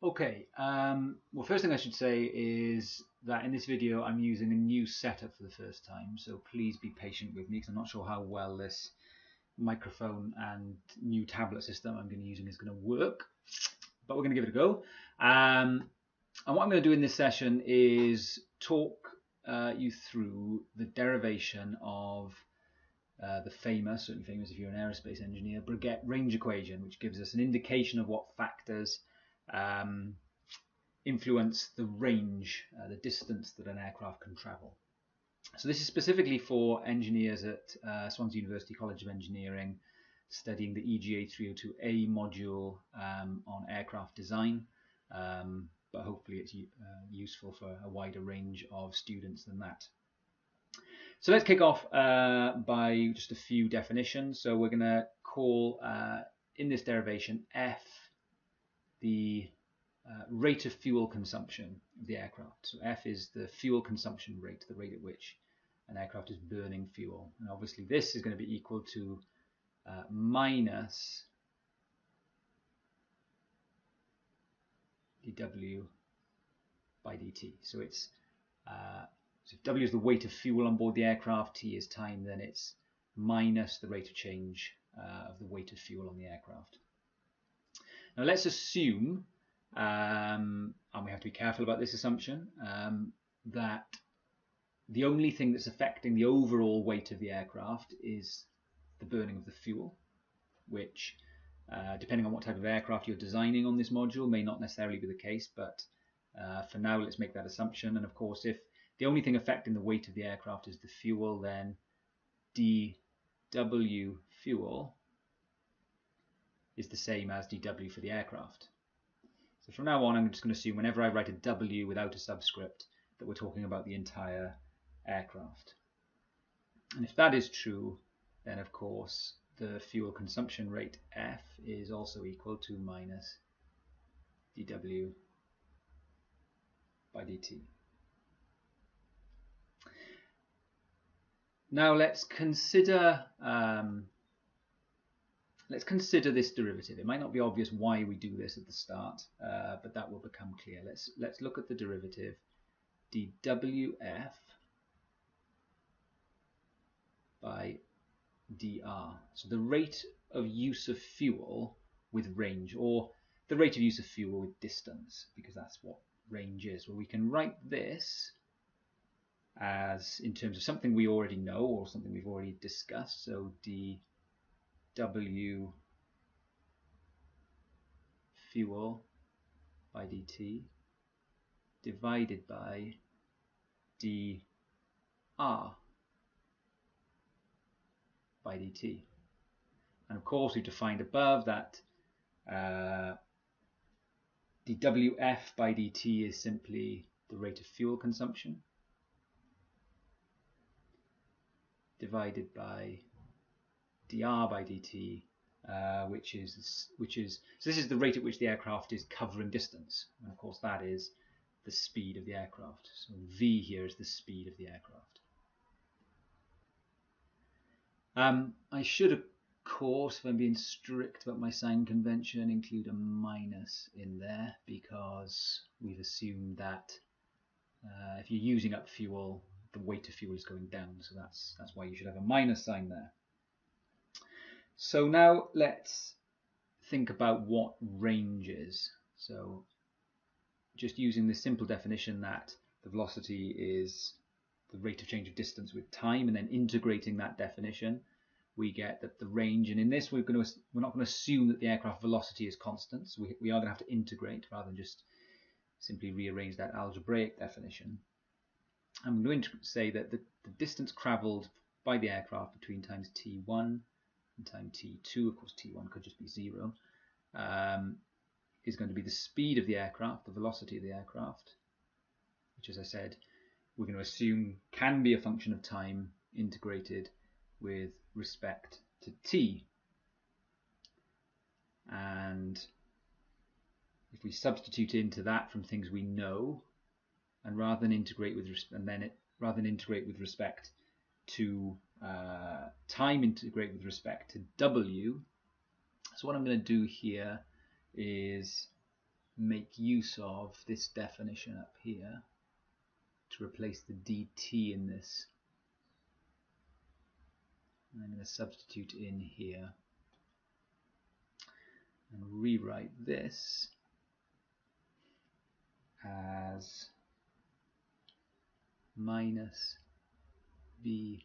Okay, um, well first thing I should say is that in this video I'm using a new setup for the first time, so please be patient with me because I'm not sure how well this microphone and new tablet system I'm going to be using is going to work, but we're going to give it a go. Um, and what I'm going to do in this session is talk uh, you through the derivation of uh, the famous, certainly famous if you're an aerospace engineer, Breguet range equation, which gives us an indication of what factors um, influence the range, uh, the distance that an aircraft can travel. So this is specifically for engineers at uh, Swansea University College of Engineering studying the EGA 302A module um, on aircraft design, um, but hopefully it's uh, useful for a wider range of students than that. So let's kick off uh, by just a few definitions. So we're going to call uh, in this derivation F the uh, rate of fuel consumption of the aircraft. So F is the fuel consumption rate, the rate at which an aircraft is burning fuel. And obviously this is going to be equal to uh, minus dW by dt. So it's uh, so if W is the weight of fuel on board the aircraft, T is time, then it's minus the rate of change uh, of the weight of fuel on the aircraft. Now let's assume, um, and we have to be careful about this assumption, um, that the only thing that's affecting the overall weight of the aircraft is the burning of the fuel, which, uh, depending on what type of aircraft you're designing on this module, may not necessarily be the case, but uh, for now let's make that assumption. And of course, if the only thing affecting the weight of the aircraft is the fuel, then dW fuel is the same as dW for the aircraft. So from now on, I'm just going to assume whenever I write a W without a subscript, that we're talking about the entire aircraft. And if that is true, then of course the fuel consumption rate F is also equal to minus dW by dt. Now let's consider um, let's consider this derivative. It might not be obvious why we do this at the start, uh, but that will become clear. Let's let's look at the derivative dWf by dr. So the rate of use of fuel with range, or the rate of use of fuel with distance, because that's what range is. Well, we can write this as in terms of something we already know or something we've already discussed. So dW fuel by dt divided by dr by dt. And of course, we've defined above that uh, dWf by dt is simply the rate of fuel consumption divided by dr by dt, uh, which is which is so this is the rate at which the aircraft is covering distance, and of course that is the speed of the aircraft. So v here is the speed of the aircraft. Um, I should, of course, if I'm being strict about my sign convention, include a minus in there because we've assumed that uh, if you're using up fuel, the weight of fuel is going down. So that's that's why you should have a minus sign there. So now let's think about what range is. So just using this simple definition that the velocity is the rate of change of distance with time and then integrating that definition we get that the range and in this we're going to we're not going to assume that the aircraft velocity is constant so we, we are going to have to integrate rather than just simply rearrange that algebraic definition I'm going to say that the, the distance traveled by the aircraft between times t1 and time t2 of course t1 could just be zero um, is going to be the speed of the aircraft the velocity of the aircraft which as I said we're going to assume can be a function of time integrated with respect to t. And if we substitute into that from things we know, and rather than integrate with and then it, rather than integrate with respect to uh, time, integrate with respect to w. So what I'm going to do here is make use of this definition up here to replace the dt in this. And I'm going to substitute in here and rewrite this as minus v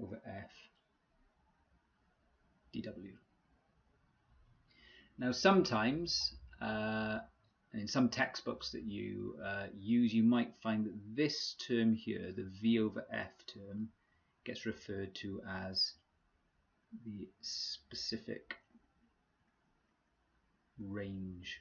over f dw. Now sometimes, uh, in some textbooks that you uh, use, you might find that this term here, the v over f term, gets referred to as the specific range.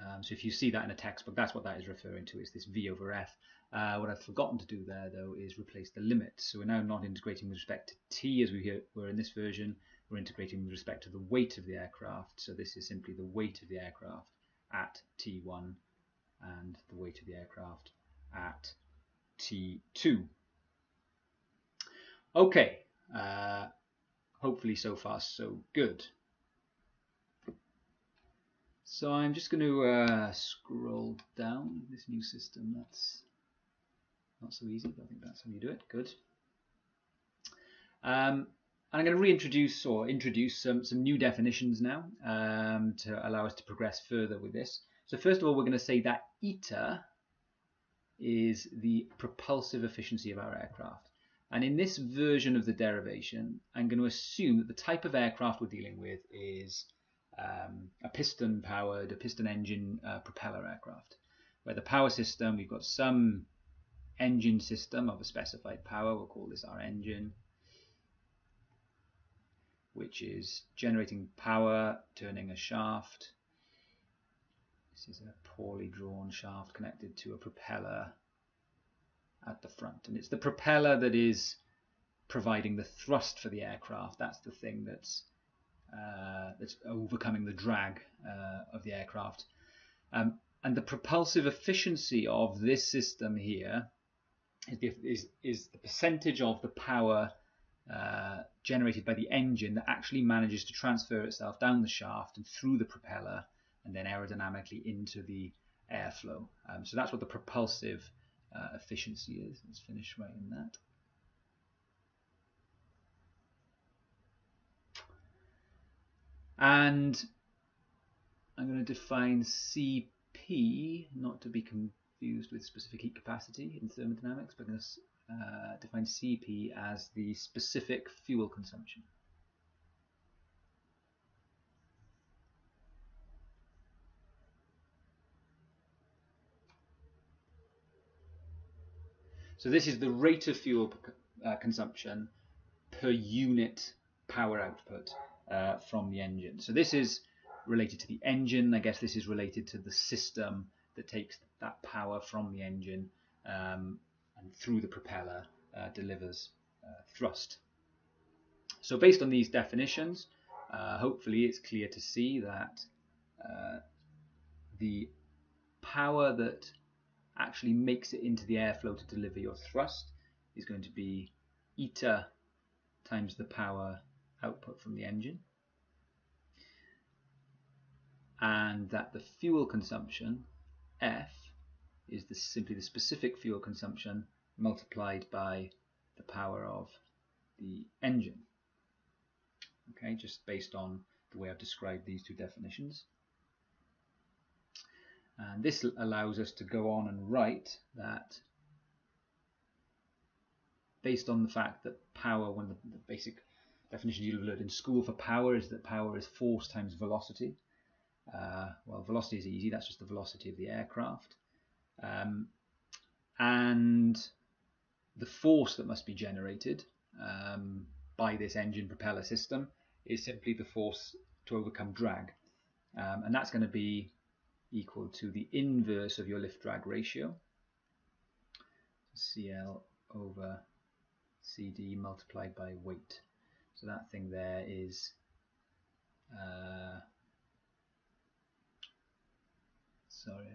Um, so if you see that in a textbook, that's what that is referring to, is this v over f. Uh, what I've forgotten to do there, though, is replace the limit. So we're now not integrating with respect to t as we were in this version. We're integrating with respect to the weight of the aircraft. So this is simply the weight of the aircraft at t1 and the weight of the aircraft at t2. Okay, uh, hopefully so far so good. So I'm just going to uh, scroll down this new system. That's not so easy, but I think that's how you do it. Good. Um, I'm going to reintroduce or introduce some, some new definitions now um, to allow us to progress further with this. So first of all, we're going to say that eta is the propulsive efficiency of our aircraft. And in this version of the derivation, I'm going to assume that the type of aircraft we're dealing with is um, a piston powered, a piston engine uh, propeller aircraft, where the power system, we've got some engine system of a specified power, we'll call this our engine, which is generating power, turning a shaft. This is a poorly drawn shaft connected to a propeller at the front. And it's the propeller that is providing the thrust for the aircraft. That's the thing that's uh, that's overcoming the drag uh, of the aircraft. Um, and the propulsive efficiency of this system here is the, is, is the percentage of the power uh, generated by the engine that actually manages to transfer itself down the shaft and through the propeller and then aerodynamically into the airflow. Um, so that's what the propulsive uh, efficiency is. Let's finish writing that. And I'm going to define CP, not to be confused with specific heat capacity in thermodynamics, but I'm going to uh, define CP as the specific fuel consumption. So this is the rate of fuel uh, consumption per unit power output uh, from the engine. So this is related to the engine. I guess this is related to the system that takes that power from the engine um, and through the propeller uh, delivers uh, thrust. So based on these definitions, uh, hopefully it's clear to see that uh, the power that actually makes it into the airflow to deliver your thrust is going to be eta times the power output from the engine and that the fuel consumption F is the, simply the specific fuel consumption multiplied by the power of the engine. Okay, just based on the way I've described these two definitions. And this allows us to go on and write that based on the fact that power, one of the, the basic definitions you'll have learned in school for power is that power is force times velocity. Uh, well, velocity is easy, that's just the velocity of the aircraft. Um, and the force that must be generated um, by this engine propeller system is simply the force to overcome drag. Um, and that's going to be equal to the inverse of your lift drag ratio. CL over CD multiplied by weight. So that thing there is uh,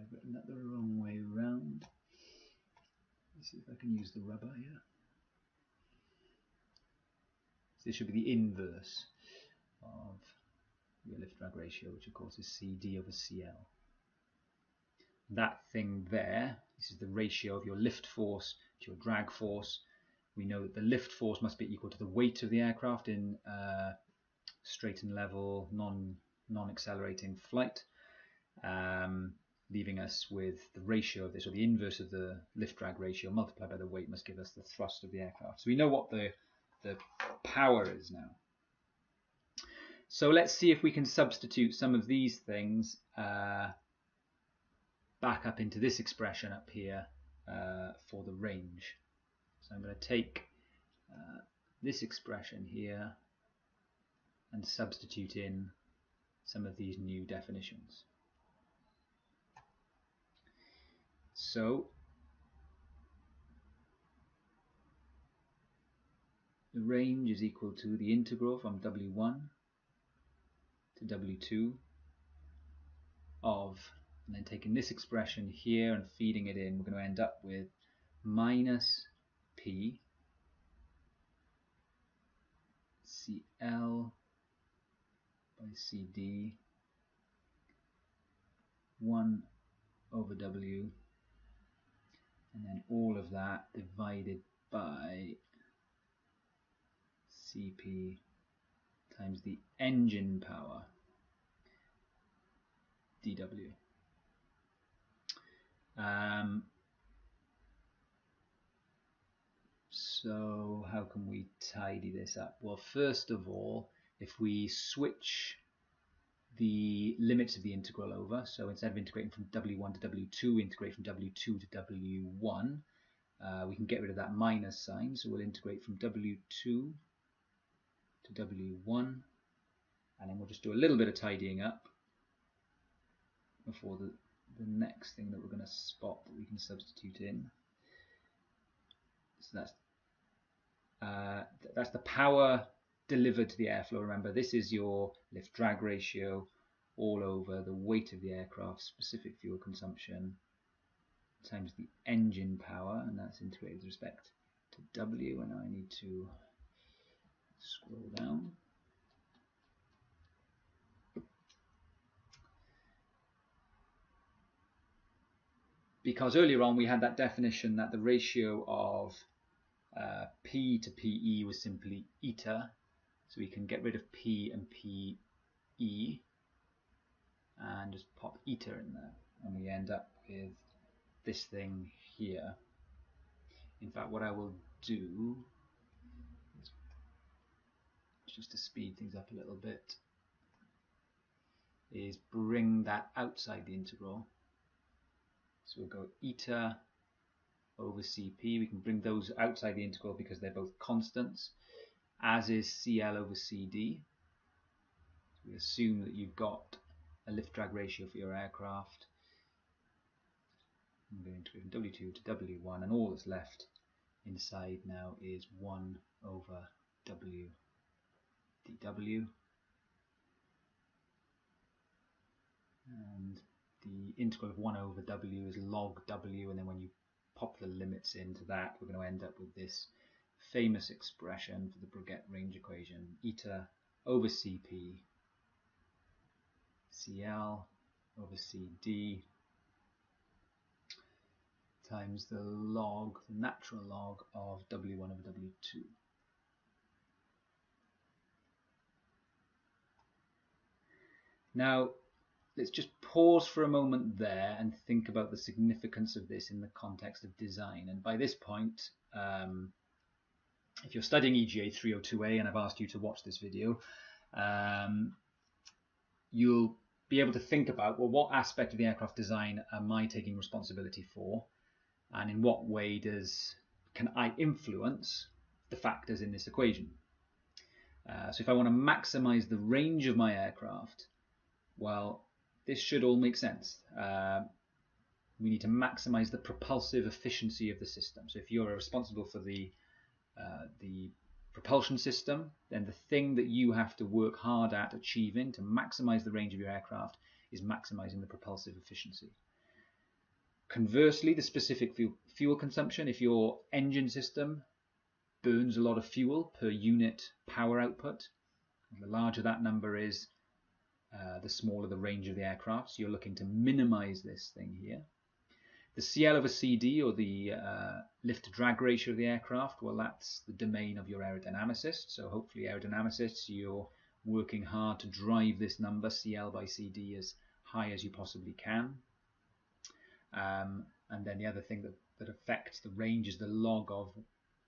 I've written that the wrong way round. Let's see if I can use the rubber here. So this should be the inverse of your lift drag ratio, which of course is CD over CL. That thing there, this is the ratio of your lift force to your drag force. We know that the lift force must be equal to the weight of the aircraft in uh, straight and level, non non-accelerating flight, um, leaving us with the ratio of this, or the inverse of the lift drag ratio multiplied by the weight must give us the thrust of the aircraft. So we know what the, the power is now. So let's see if we can substitute some of these things uh, back up into this expression up here uh, for the range. So I'm going to take uh, this expression here and substitute in some of these new definitions. So the range is equal to the integral from W1 to W2 of, and then taking this expression here and feeding it in, we're going to end up with minus P CL by CD 1 over W and then all of that divided by CP times the engine power dW. Um, so how can we tidy this up? Well, first of all, if we switch the limits of the integral over, so instead of integrating from W1 to W2, integrate from W2 to W1, uh, we can get rid of that minus sign, so we'll integrate from W2 to W1, and then we'll just do a little bit of tidying up before the, the next thing that we're going to spot that we can substitute in. So that's uh, that's the power delivered to the airflow. Remember, this is your lift drag ratio all over the weight of the aircraft, specific fuel consumption, times the engine power, and that's integrated with respect to W, and I need to scroll down. Because earlier on we had that definition that the ratio of uh, P to PE was simply eta, so we can get rid of P and PE and just pop eta in there and we end up with this thing here. In fact what I will do just to speed things up a little bit is bring that outside the integral. So we'll go eta over Cp. We can bring those outside the integral because they're both constants as is CL over CD. So we assume that you've got a lift drag ratio for your aircraft. I'm going to from W2 to W1 and all that's left inside now is 1 over W dW and the integral of 1 over W is log W and then when you pop the limits into that we're going to end up with this famous expression for the Breguet range equation, eta over Cp, Cl over Cd times the log, the natural log of W1 over W2. Now, let's just pause for a moment there and think about the significance of this in the context of design. And by this point, um, if you're studying EGA 302A and I've asked you to watch this video, um, you'll be able to think about, well, what aspect of the aircraft design am I taking responsibility for? And in what way does can I influence the factors in this equation? Uh, so if I want to maximize the range of my aircraft, well, this should all make sense. Uh, we need to maximize the propulsive efficiency of the system. So if you're responsible for the uh, the propulsion system, then the thing that you have to work hard at achieving to maximize the range of your aircraft is maximizing the propulsive efficiency. Conversely, the specific fuel, fuel consumption, if your engine system burns a lot of fuel per unit power output, the larger that number is, uh, the smaller the range of the aircraft. So you're looking to minimize this thing here. The CL over CD, or the uh, lift to drag ratio of the aircraft, well, that's the domain of your aerodynamicist. So hopefully, aerodynamicists, you're working hard to drive this number, CL by CD, as high as you possibly can. Um, and then the other thing that, that affects the range is the log of,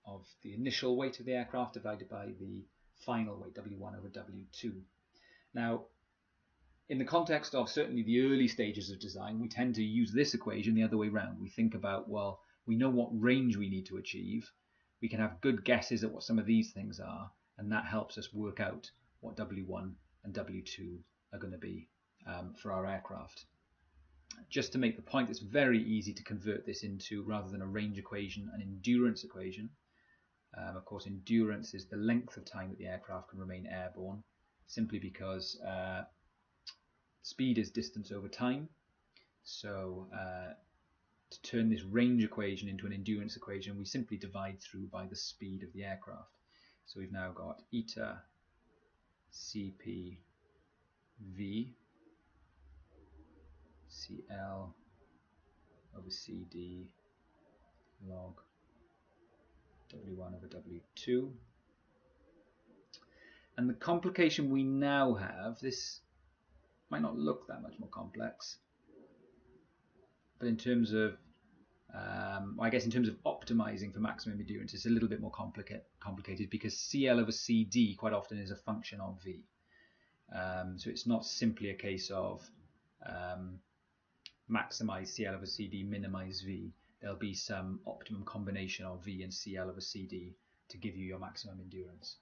of the initial weight of the aircraft divided by the final weight, W1 over W2. Now, in the context of certainly the early stages of design, we tend to use this equation the other way around. We think about, well, we know what range we need to achieve. We can have good guesses at what some of these things are, and that helps us work out what W1 and W2 are going to be um, for our aircraft. Just to make the point, it's very easy to convert this into, rather than a range equation, an endurance equation. Um, of course, endurance is the length of time that the aircraft can remain airborne, simply because uh, Speed is distance over time. So uh, to turn this range equation into an endurance equation, we simply divide through by the speed of the aircraft. So we've now got eta Cp v Cl over Cd log W1 over W2. And the complication we now have, this might not look that much more complex. But in terms of, um, I guess in terms of optimizing for maximum endurance, it's a little bit more complicated, complicated because CL over CD quite often is a function of V. Um, so it's not simply a case of um, maximize CL over CD, minimize V. There'll be some optimum combination of V and CL over CD to give you your maximum endurance.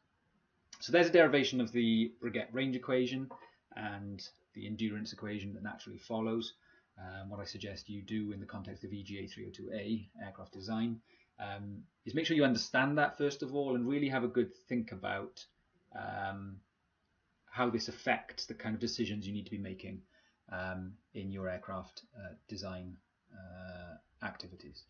So there's a derivation of the Breguet range equation and the endurance equation that naturally follows. Um, what I suggest you do in the context of EGA 302A, aircraft design, um, is make sure you understand that first of all and really have a good think about um, how this affects the kind of decisions you need to be making um, in your aircraft uh, design uh, activities.